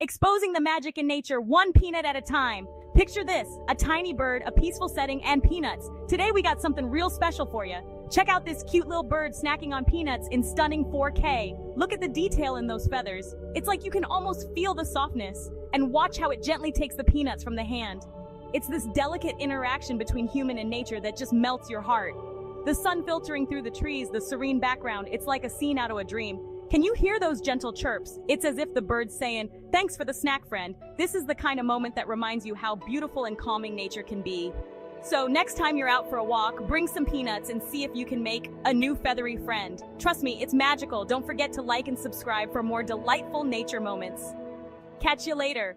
Exposing the magic in nature one peanut at a time. Picture this, a tiny bird, a peaceful setting, and peanuts. Today we got something real special for you. Check out this cute little bird snacking on peanuts in stunning 4K. Look at the detail in those feathers. It's like you can almost feel the softness. And watch how it gently takes the peanuts from the hand. It's this delicate interaction between human and nature that just melts your heart. The sun filtering through the trees, the serene background, it's like a scene out of a dream. Can you hear those gentle chirps? It's as if the bird's saying, thanks for the snack, friend. This is the kind of moment that reminds you how beautiful and calming nature can be. So next time you're out for a walk, bring some peanuts and see if you can make a new feathery friend. Trust me, it's magical. Don't forget to like and subscribe for more delightful nature moments. Catch you later.